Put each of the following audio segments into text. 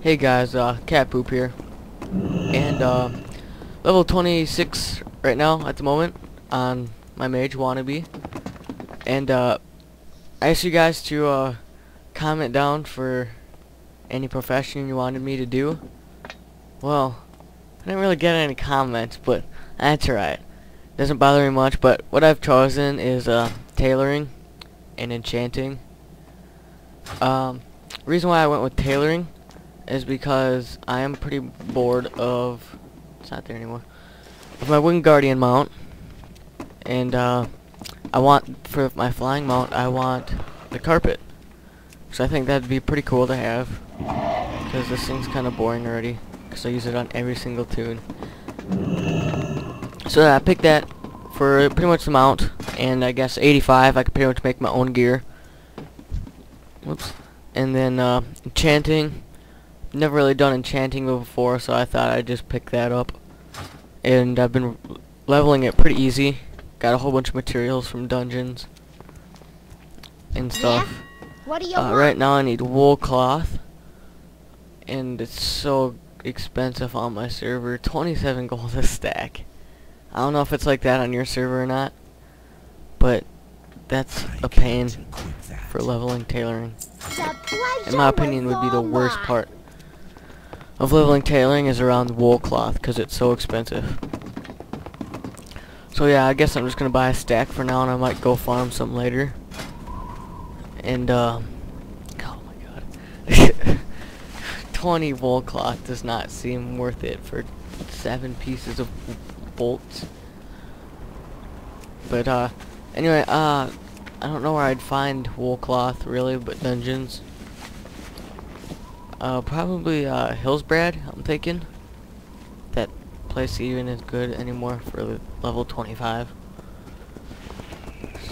Hey guys, uh, Cat Poop here, and uh, level 26 right now at the moment on my mage wannabe, and uh, I asked you guys to uh, comment down for any profession you wanted me to do. Well, I didn't really get any comments, but that's alright. Doesn't bother me much, but what I've chosen is uh, tailoring and enchanting. Um, reason why I went with tailoring is because I am pretty bored of it's not there anymore of my Wing guardian mount. And uh, I want for my flying mount I want the carpet. So I think that'd be pretty cool to have because this thing's kind of boring already because I use it on every single tune. So I picked that for pretty much the mount and I guess 85 I could pretty much make my own gear whoops and then uh, enchanting never really done enchanting before, so I thought I'd just pick that up. And I've been leveling it pretty easy. Got a whole bunch of materials from dungeons and stuff. Yeah? What do you Uh, right now I need wool cloth, and it's so expensive on my server. 27 gold a stack. I don't know if it's like that on your server or not, but that's a pain for leveling tailoring. In my opinion, would be the worst part of leveling tailoring is around wool cloth because it's so expensive. So yeah, I guess I'm just gonna buy a stack for now, and I might go farm some later. And uh, oh my god, 20 wool cloth does not seem worth it for seven pieces of bolts. But uh, anyway, uh, I don't know where I'd find wool cloth really, but dungeons. Uh, probably uh, Hillsbrad. I'm thinking that place even is good anymore for level 25.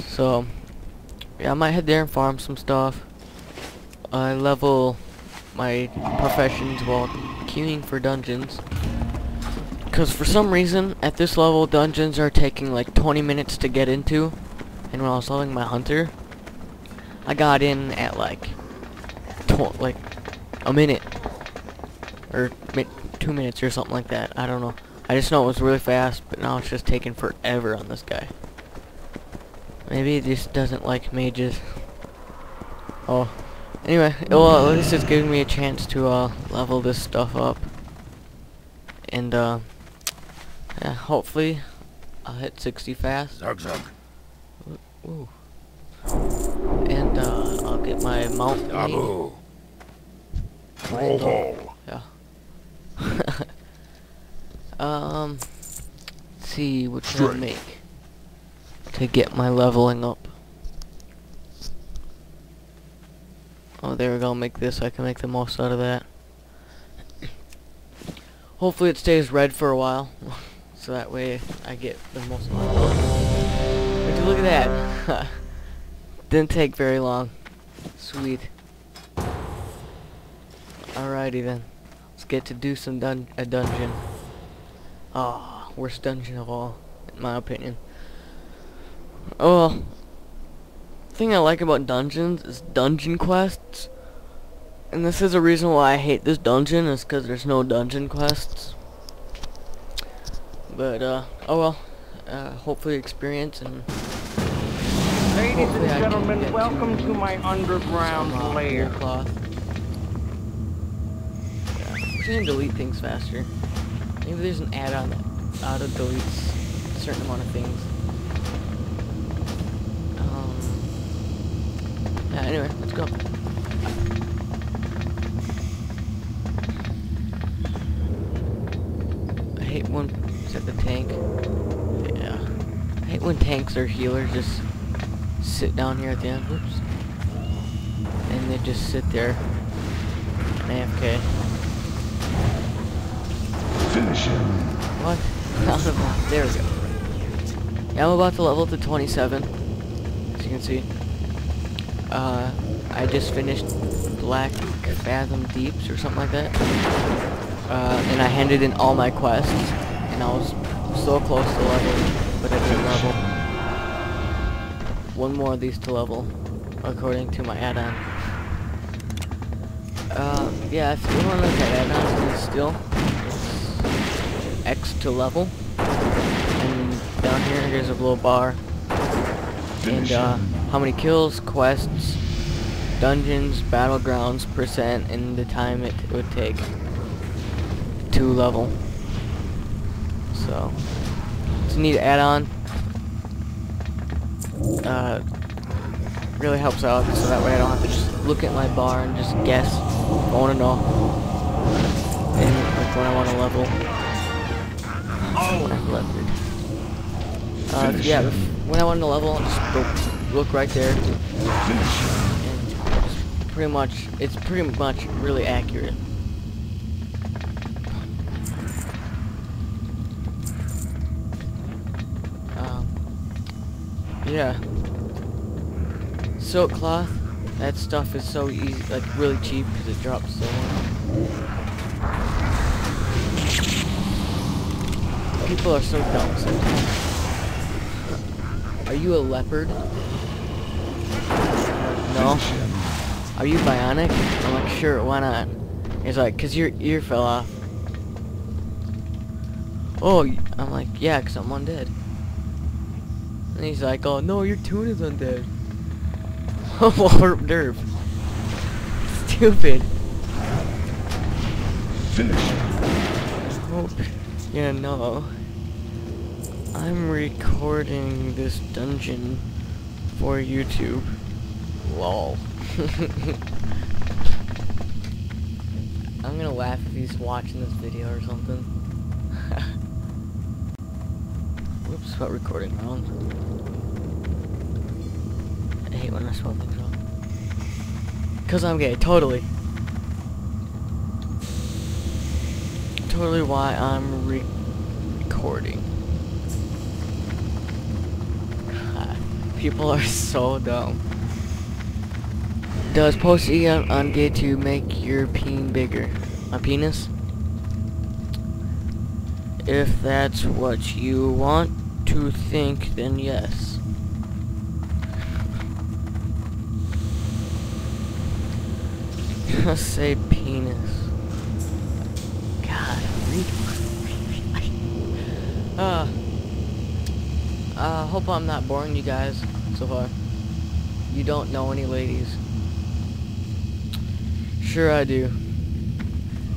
So yeah, I might head there and farm some stuff. I level my professions while queuing for dungeons. Because for some reason, at this level, dungeons are taking like 20 minutes to get into. And when I was leveling my hunter, I got in at like, like a minute or mi two minutes or something like that. I don't know. I just know it was really fast, but now it's just taking forever on this guy. Maybe it just doesn't like mages. Oh, anyway, well at least it's giving me a chance to uh, level this stuff up, and uh, yeah, hopefully I'll hit 60 fast. Zug zug. Ooh. And uh, I'll get my mount. Abu. Call. um, let's see what should I make to get my leveling up. Oh, there we go. Make this. I can make the most out of that. Hopefully, it stays red for a while, so that way I get the most. Would you look at that? Didn't take very long. Sweet. Alrighty then. Let's get to do some dun a dungeon. Ah, worst dungeon of all, in my opinion. Oh well. Thing I like about dungeons is dungeon quests. And this is a reason why I hate this dungeon is because there's no dungeon quests. But uh, oh well. Uh, hopefully experience and Ladies Hopefully and gentlemen, welcome to to my underground some, uh, lair. cloth. Yeah, can delete things faster. Maybe there's an add-on that auto deletes a certain amount of things. Um, yeah, anyway, let's go. I hate when is that the tank? Yeah. I hate when tanks or healers just sit down here at the end. Whoops. And they just sit there. AFK. Finish him. What? Out of. There we go. Yeah, I'm about to level to 27. As you can see. Uh, I just finished Blackfathom Deeps or something like that. Uh, and I handed in all my quests. And I was so close to level, but I didn't level. One more of these to level. according to my add-on. Uh, yeah, if you want to look at add-ons, still it's X to level, and down here there's a little bar, and uh, how many kills, quests, dungeons, battlegrounds, percent, and the time it would take to level. So, it's a neat add-on. Uh, really helps out, so that way I don't have to just look at my bar and just guess I want to know. And like when I want to level. Oh. Uh, yeah, when I want to level, I'll just go look right there. And pretty much, it's pretty much really accurate. Um, yeah. Silk cloth, that stuff is so easy, like really cheap because it drops so much. People are so dumb sometimes. Are you a leopard? No. Are you bionic? I'm like, sure, why not? He's like, cause your ear fell off. Oh, I'm like, yeah, cause I'm undead. And he's like, oh no, your tune is undead. Oh, derp. Stupid. Finish. Oh, yeah, no. I'm recording this dungeon for YouTube. Lol. I'm gonna laugh if he's watching this video or something. Whoops, what recording wrong. Hate when I spell things wrong. Cause I'm gay, totally. Totally why I'm re recording. People are so dumb. Does post on, on gay to make your peen bigger? My penis? If that's what you want to think, then yes. Just say penis. God, read. uh, uh, hope I'm not boring you guys so far. You don't know any ladies. Sure I do.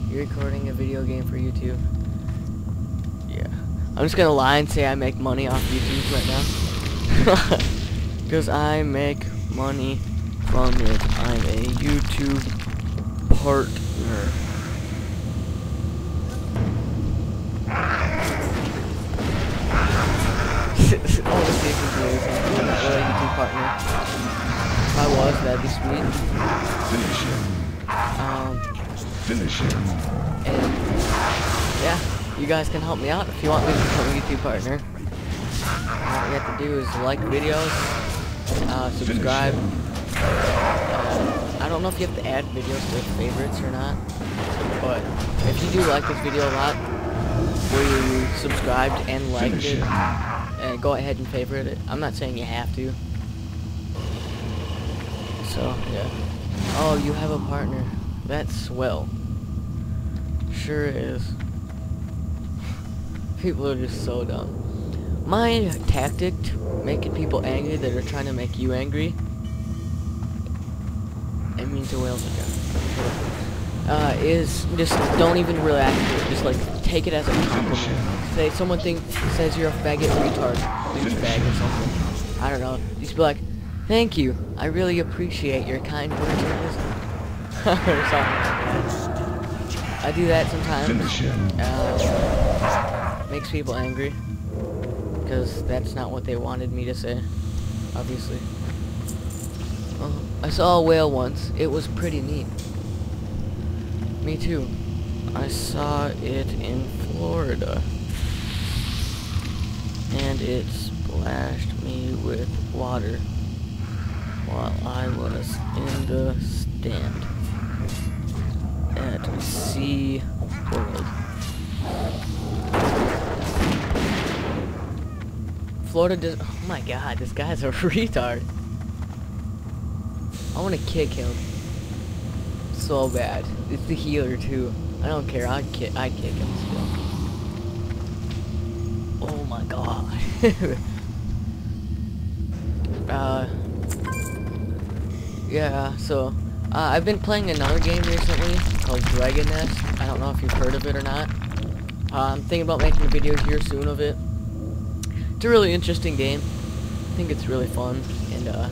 You're recording a video game for YouTube. Yeah. I'm just gonna lie and say I make money off YouTube right now. Because I make money from it. I'm a YouTube partner. I want to see if he's really I'm not really a YouTube partner. If I was, that'd be sweet. Finish him. Um, Finish him. and yeah, you guys can help me out if you want me to become a YouTube partner. All you have to do is like videos, uh, subscribe. I don't know if you have to add videos to favorites or not, but if you do like this video a lot, where you subscribed and liked Finish it, him. and go ahead and favorite it. I'm not saying you have to. So, yeah. Oh, you have a partner. That's swell. Sure is. People are just so dumb. My tactic to making people angry that are trying to make you angry. It means a whale's a uh, is just don't even react to it. Just like take it as a compliment. Say someone think says you're a faggot, retard, douchebag or something. I don't know. Just be like, thank you. I really appreciate your kind words or wisdom. or something. I do that sometimes. Uh, makes people angry. Because that's not what they wanted me to say. Obviously. Uh, I saw a whale once. It was pretty neat. Me too. I saw it in Florida. And it splashed me with water while I was in the stand at Sea World. Florida does. Oh my god, this guy's a retard. I want to kick him. So bad. It's the healer too. I don't care. I'd kick. I'd kick him still. Oh my god. uh. Yeah. So. Uh, I've been playing another game recently called Dragon Nest. I don't know if you've heard of it or not. Uh, I'm thinking about making a video here soon of it. It's a really interesting game. I think it's really fun and uh,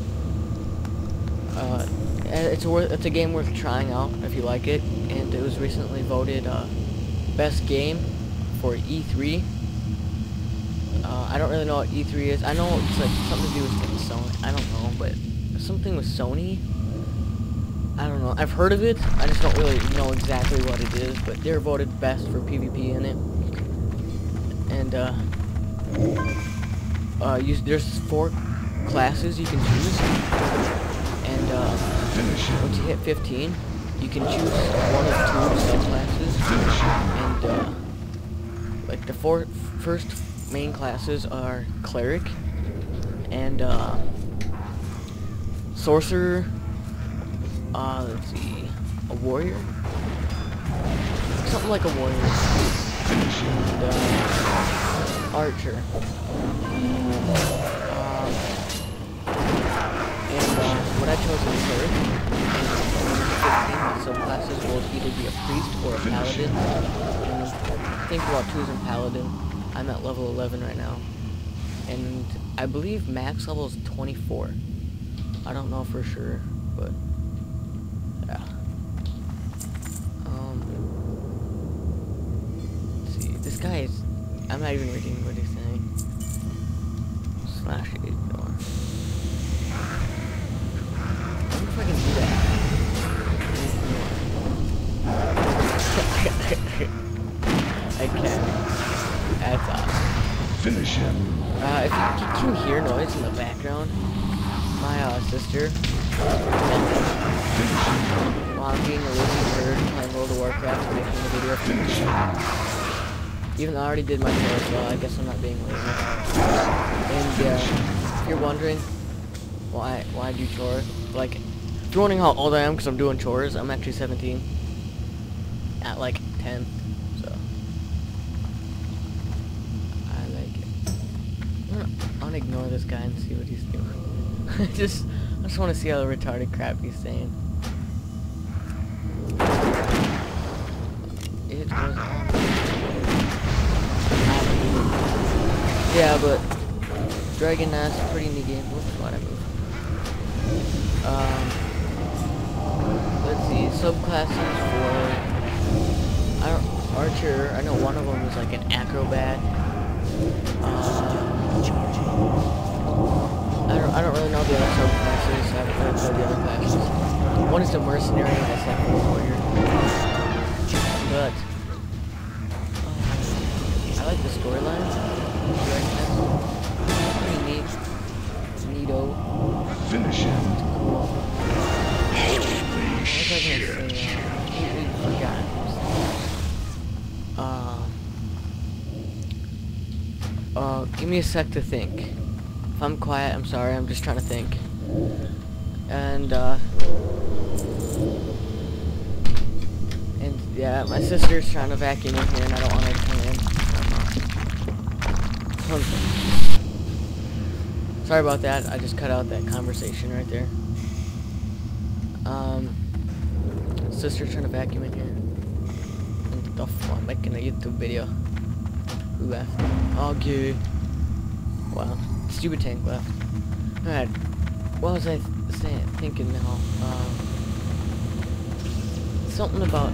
uh, it's a worth, it's a game worth trying out if you like it. And it was recently voted uh, best game for E3. Uh, I don't really know what E3 is. I know it's like something to do with Sony. I don't know, but something with Sony. I don't know. I've heard of it. I just don't really know exactly what it is. But they're voted best for PvP in it. And uh, uh, you, there's four classes you can choose. Uh, once you hit 15, you can choose one of two him. And uh, like the four first main classes are cleric and uh, sorcerer. Uh, let's see, a warrior, something like a warrior, and uh, archer. 15 subclasses will either be a priest or a paladin. And I think about choosing paladin. I'm at level 11 right now. And I believe max level is 24. I don't know for sure, but yeah. Um, see, this guy is. I'm not even reading what he's saying. Video, even though I already did my chores, well, I guess I'm not being lazy. And uh, if you're wondering why why I do chores, like, if you're wondering how old I am because I'm doing chores, I'm actually 17. At like 10, so. I like it. I'm gonna, I'm gonna ignore this guy and see what he's doing. I just, I just want to see how the retarded crap he's saying. Yeah, but Dragon Nest, pretty neat game. Move? Um, let's see, subclasses for don't, Archer. I know one of them is like an acrobat. Uh, I don't, I don't really know the other subclasses. I haven't played the other classes. One is a mercenary and a samurai warrior. But like the storyline. Pretty neat. Neato. Finish him. Cool. What was I say? Uh, completely forgot. Um. Uh, give me a sec to think. If I'm quiet, I'm sorry. I'm just trying to think. And uh. And yeah, my sister's trying to vacuum in here, and I don't want to Um, Sorry about that. I just cut out that conversation right there. Um, sister's trying to vacuum in here. And the fuck, I'm making a YouTube video. Who left? Okay. Wow. Stupid tank left. Alright. What was I? Thinking now. Um, something about.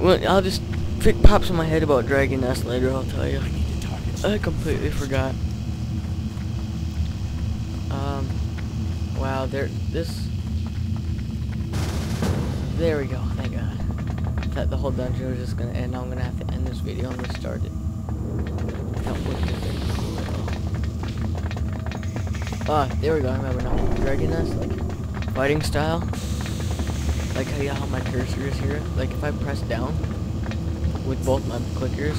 Well, I'll just. If it pops in my head about Dragon Nest later, I'll tell you. I completely forgot. Um, wow, there, this, there we go, thank god. I thought the whole dungeon was just gonna end, I'm gonna have to end this video and restart it. That cool at all. Ah, there we go, I remember now. Dragon Nest, like, fighting style. Like how, yeah, how my cursor is here. Like, if I press down with both my clickers,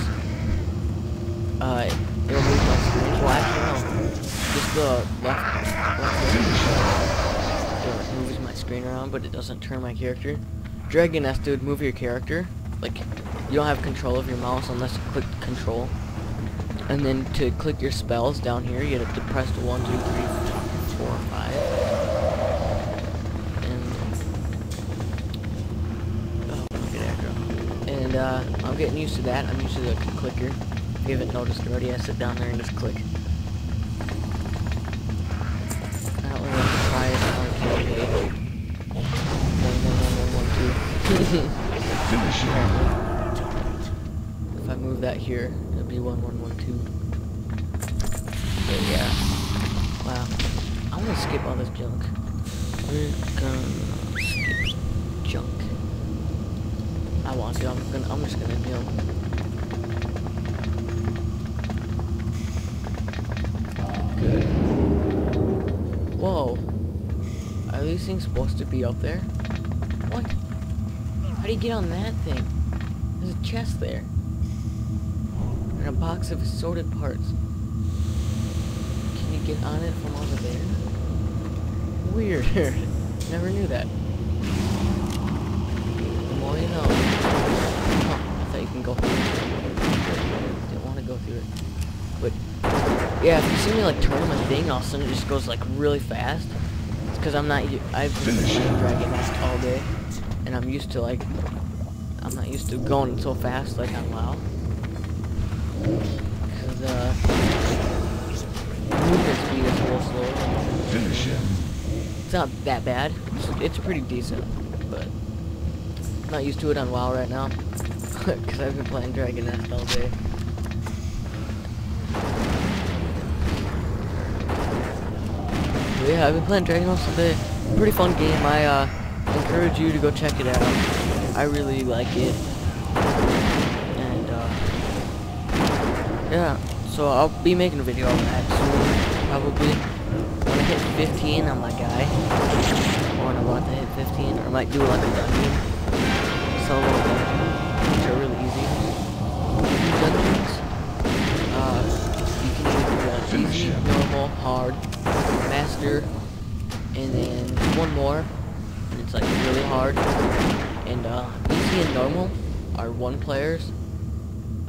uh, it'll move my screen. Well, actually, no. Just the left, left. It moves my screen around, but it doesn't turn my character. Dragon S, dude, move your character. Like, you don't have control of your mouse unless you click control. And then to click your spells down here, you have to press the 1, 2, 3, 4, 5. And, uh, I'm getting used to that. I'm used to the clicker. If you haven't noticed already, I sit down there and just click. I don't really want to try it on campaign. One, one, one, one, one, two. Finish him. If I move that here, it'll be one, one, one, two. But yeah. Wow. I'm gonna skip all this junk. We're gonna skip junk. I want to. I'm gonna. I'm just gonna kneel. Good. Whoa. Are these things supposed to be up there? What? How do you get on that thing? There's a chest there. And a box of assorted parts. Can you get on it from over there? Weird. Never knew that. More you know. Huh, I thought you can go through it. Didn't want to go through it. But, yeah, if you see me like turn my thing, all of a sudden it just goes like really fast. It's because I'm not, I've been playing. Dragon Nest all day. And I'm used to like, I'm not used to going so fast like on WoW. Because, uh, movement speed is a little slower. Finish him. It's not that bad. It's, it's pretty decent, not used to it on WoW right now because I've been playing Dragon Nest all day. But yeah, I've been playing Dragon Nest all day. Pretty fun game. I uh, encourage you to go check it out. I really like it, and uh, yeah. So I'll be making a video on that soon, probably. When I hit 15, I'm that guy. Or when I want to hit 15, or I might do like a dungeon. Solo dungeon, which are really easy. Dungeons, uh, you can uh, easy, normal, hard, master, and then one more. It's like really hard. And uh, easy and normal are one players.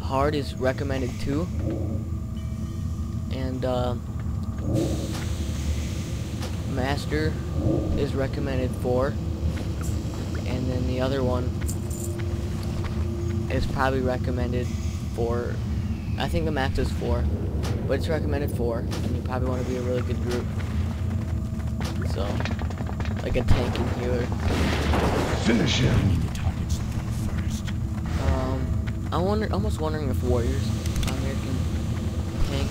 Hard is recommended two. And uh, Master is recommended four. And then the other one is probably recommended for, I think the max is four, but it's recommended four, and you probably want to be a really good group. So, like a tank and healer. Finish him. Um, I wonder, almost wondering if warriors on there can tank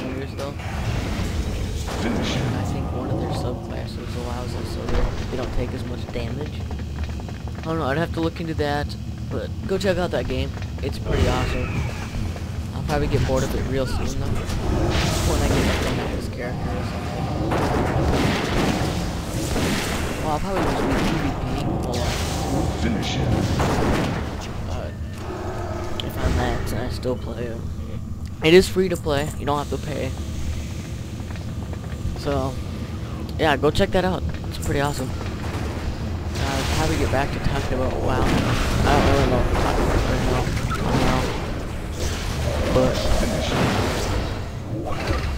healers though. Finish And I think one of their subclasses allows it so they, they don't take as much damage. I don't know, I'd have to look into that, but go check out that game. It's pretty awesome. I'll probably get bored of it real soon though. When I get like the max character or something. Well, I'll probably just be PvP. Hold on. Finish him. Uh, if I'm max and I still play it. It is free to play. You don't have to pay. So, yeah, go check that out. It's pretty awesome. I'll probably get back to talking about WoW. I don't really know what we're talking about right now. on WoW. But, Finish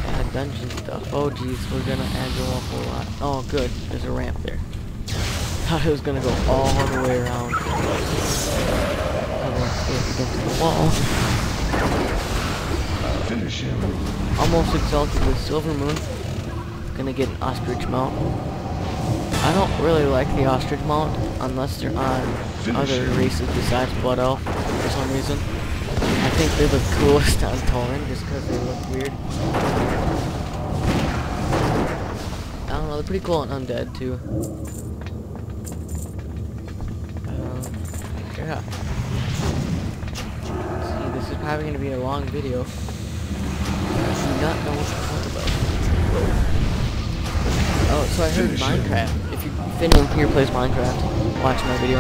uh, dungeon stuff. Oh, geez, we're gonna add an awful lot. Oh, good. There's a ramp there. Thought it was gonna go all the way around. Otherwise, against the wall. Finish him. Almost exalted with Silvermoon. Gonna get an ostrich mount. I don't really like the ostrich mount unless they're on other races besides Blood Elf for some reason. I think they look coolest on Tauren just because they look weird. I don't know, they're pretty cool on Undead too. Um, yeah. See, this is probably gonna be a long video. I do not know what to talk about. Oh, so I heard. Minecraft. If, anyone here plays Minecraft, watch my video.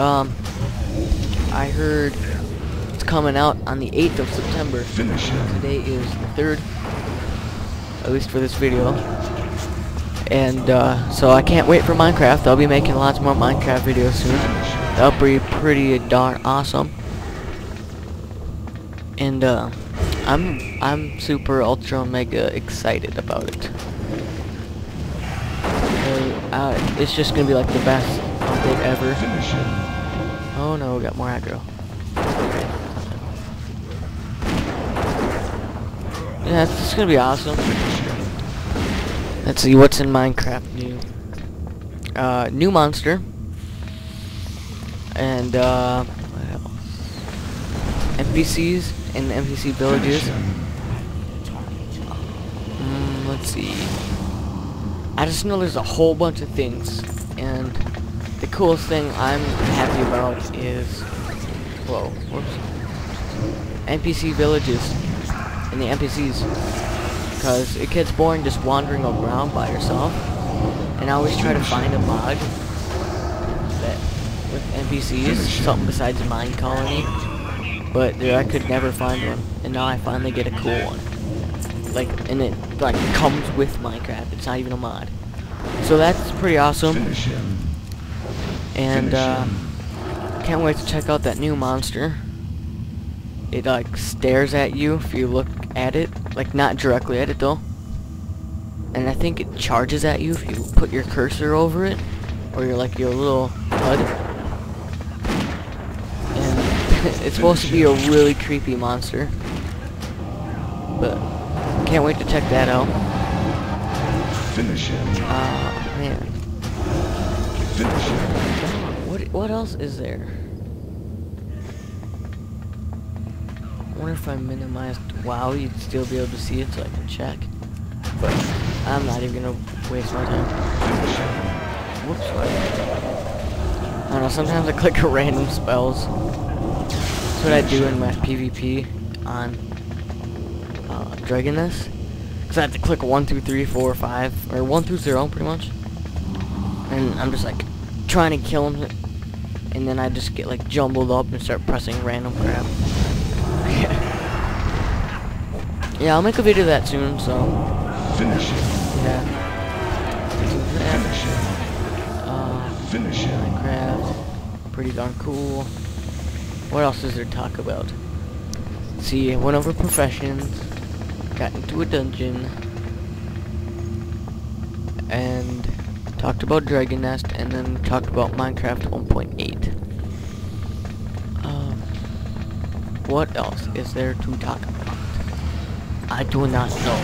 Um, I heard it's coming out on the 8th of September. Finish him. Today is the 3rd, at least for this video. And uh, so I can't wait for Minecraft. I'll be making lots more Minecraft videos soon. That'll be pretty darn awesome. And uh, I'm I'm super ultra mega excited about it. Uh, it's just gonna be like the best update ever. Oh no, we got more aggro. Yeah, it's just gonna be awesome. Let's see what's in Minecraft new. Uh, new monster. And uh? NPCs and NPC villages. Mm, let's see. I just know there's a whole bunch of things, and the coolest thing I'm happy about is, whoa, whoops, NPC villages and the NPCs, because it gets boring just wandering around by yourself, and I always try to find a mod that with NPCs, something besides a Mine Colony, but dude, I could never find one, and now I finally get a cool one. Like and it like comes with Minecraft. It's not even a mod. So that's pretty awesome. And uh, can't wait to check out that new monster. It like stares at you if you look at it, like not directly at it though. And I think it charges at you if you put your cursor over it, or you're like your little HUD. And it's supposed to be a really creepy monster. But can't wait to check that out. Finish him. Uh, man. Finish him. What what else is there? I wonder if I minimized WoW, you'd still be able to see it so I can check. But I'm not even gonna waste my time. Whoops. I don't know, sometimes I click random spells. That's what I do in my PvP on uh, Dragon Nest. Because I have to click 1, 2, 3, 4, 5, or 1 through 0 pretty much. And I'm just like trying to kill him. And then I just get like jumbled up and start pressing random crap. yeah, I'll make a video of that soon, so Finish it. yeah. Finish it. Uh, Finish him. Minecraft. Pretty darn cool. What else is there to talk about? See, I went over professions, got into a dungeon, and talked about Dragon Nest, and then talked about Minecraft 1.8. Um, what else is there to talk about? I do not know.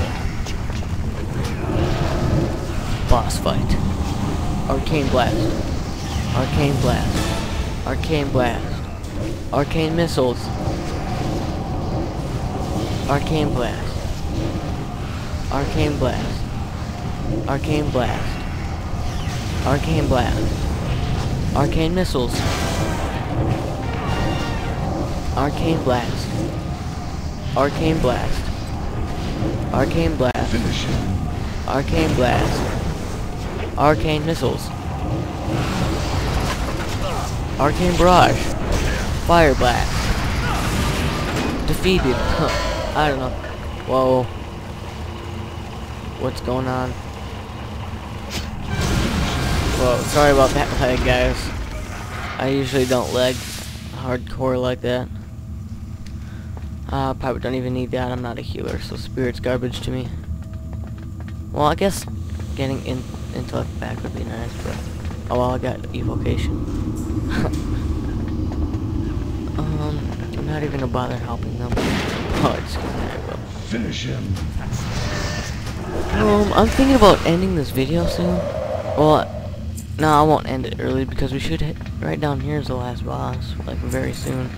Boss fight. Arcane Blast. Arcane Blast. Arcane Blast. Arcane Missiles. Arcane Blast. Arcane Blast. Arcane Blast. Arcane Blast. Arcane Missiles. Arcane Blast. Arcane Blast. Arcane Blast. Finish. Arcane Blast. Arcane Missiles. Arcane Barrage. Fire Blast. Defeated. Huh. I don't know. Whoa. What's going on? Well, sorry about that lag, guys. I usually don't lag hardcore like that. Uh, probably don't even need that. I'm not a healer, so spirit's garbage to me. Well, I guess getting in intellect back would be nice, but oh well, I got evocation. um, I'm not even gonna bother helping them. Oh, it's gonna go. Finish him. Um, I'm thinking about ending this video soon. Well, no, I won't end it early because we should hit right down here is the last boss, like very soon.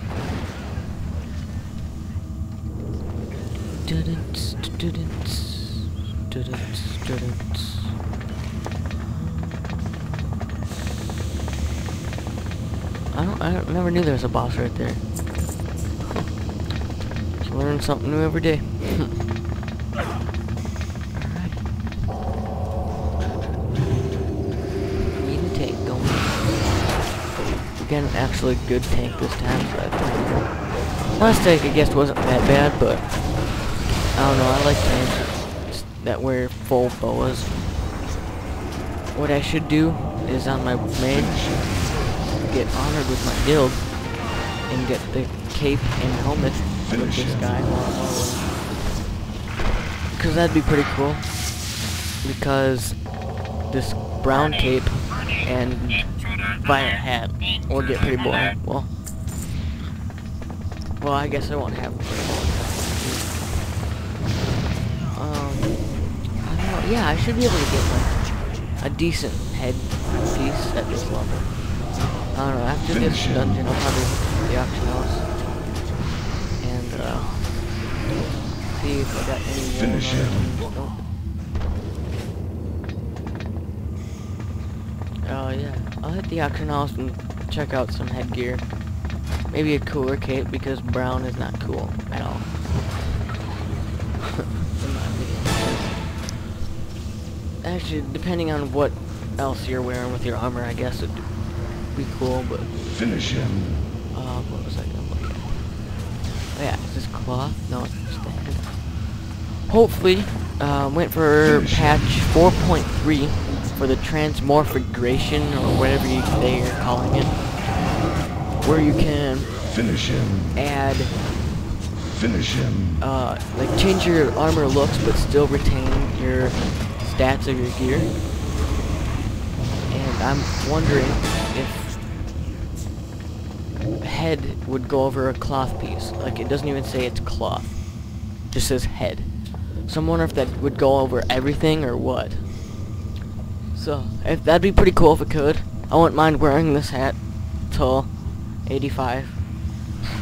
Dudunts. I don't. I never knew there was a boss right there. Learn something new every day. got an actually good tank this time, so Last tank I guess, wasn't that bad, but I don't know. I like tanks that wear full boas. What I should do is on my main get honored with my guild and get the cape and helmet with this guy. Because that'd be pretty cool. Because this brown cape and violet hat will get pretty boring. Well, well, I guess I won't have. Um, I don't know. Yeah, I should be able to get like a decent head piece at this level. I don't know. After this dungeon, I'll probably hit the auction house and uh, see if I got any. Finish him. Nope. Oh yeah, I'll hit the auction house and check out some headgear. Maybe a cooler cape because brown is not cool at all. In my opinion. Actually, depending on what else you're wearing with your armor, I guess it'd be cool, but Finish him. uh, what was I gonna look at? Oh yeah, is this cloth? No, it's standard. Hopefully, uh, went for Finish. patch 4.3 for the transmorphigration or whatever you, they are calling it, where you can Finish him. add, Finish him. uh, like change your armor looks but still retain your stats of your gear. And I'm wondering if head would go over a cloth piece. Like it doesn't even say it's cloth. It just says head. So I'm wondering if that would go over everything or what. So if that'd be pretty cool if it could. I wouldn't mind wearing this hat till 85.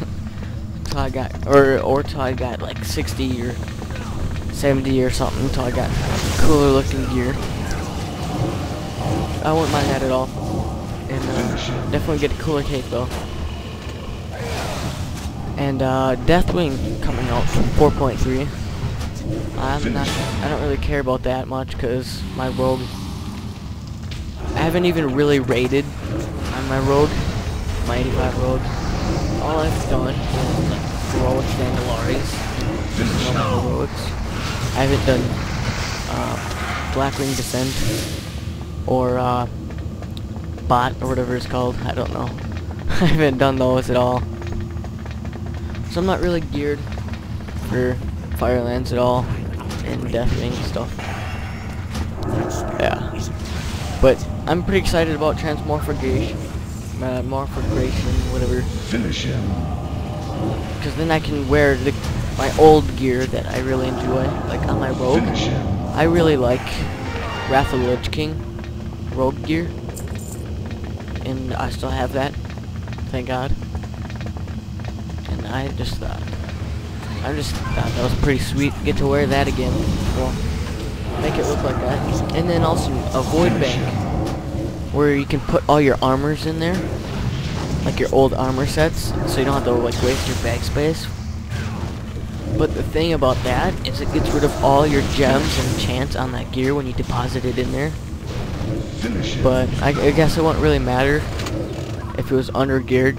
till I got or or till I got like 60 or 70 or something till I got cooler looking gear. I wouldn't mind that at all. And uh, definitely get a cooler cape though. And uh, Deathwing coming out 4.3. I'm not. I don't really care about that much because my rogue. I haven't even really rated on my rogue, my 85 rogue. All I've done is like heroic Vandalaris and normal heroics. I haven't done uh, Blackwing Descent or uh, Bot or whatever it's called. I don't know. I haven't done those at all. So I'm not really geared for Firelands at all and Deathwing stuff. Yeah. I'm pretty excited about Transmorphigration, uh, whatever. Finish him. Because then I can wear the my old gear that I really enjoy, like on my rogue. Finish him. I really like Wrath of the Lich King rogue gear, and I still have that, thank God. And I just thought, I just thought that was pretty sweet. Get to wear that again. Well, make it look like that, and then also a void bank where you can put all your armors in there, like your old armor sets, so you don't have to like waste your bag space. But the thing about that is it gets rid of all your gems and chance on that gear when you deposit it in there. But I, I guess it won't really matter if it was under geared,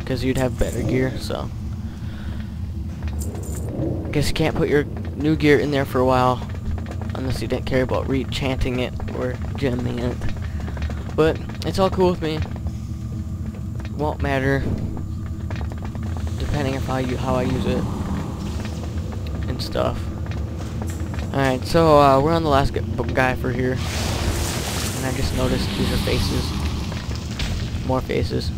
because you'd have better gear. So I guess you can't put your new gear in there for a while unless you didn't care about re-chanting it or gemming it. But it's all cool with me. Won't matter depending if how you how I use it and stuff. Alright, so uh, we're on the last guy for here. And I just noticed these are faces. More faces.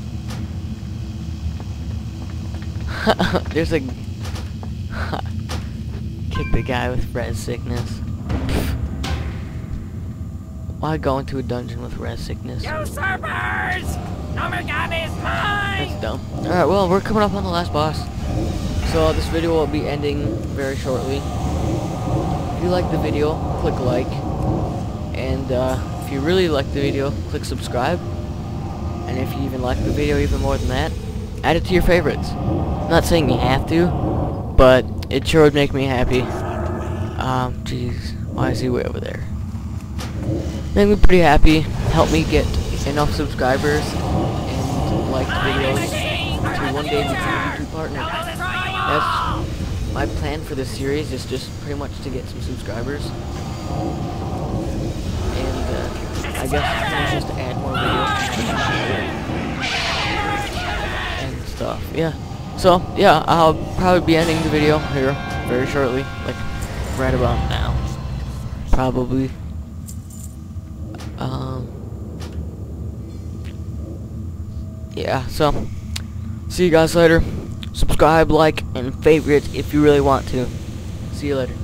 There's a... Kick the guy with res sickness. Why go into a dungeon with res sickness? Usurpers! Gnomeregan is mine! That's dumb. Alright, well, we're coming up on the last boss. So this video will be ending very shortly. If you like the video, click like. And uh, if you really like the video, click subscribe. And if you even like the video even more than that, add it to your favorites. I'm not saying you have to, but it sure would make me happy. Um, jeez, why is he way over there? Make me pretty happy. Help me get enough subscribers and like videos to one day become a YouTube partner. That's my plan for this series is just pretty much to get some subscribers. And uh, I guess it's just add more videos and stuff. Yeah. So yeah, I'll probably be ending the video here very shortly, like right about now, probably. Um. Yeah. So see you guys later. Subscribe, like, and favorite if you really want to. See you later.